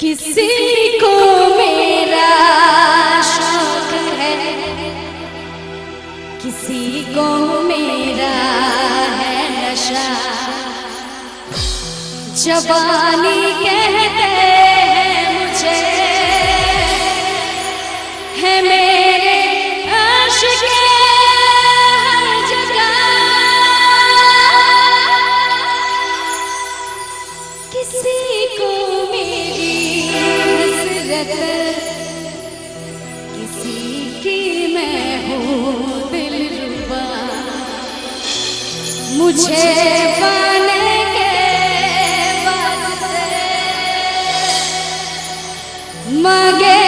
किसी को मेरा शौक है? किसी को मेरा है नशा? जबानी कहते जगत किसी की मैं हूँ दिल रुबा। मुझे पाने के वास्ते मगे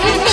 Thank you.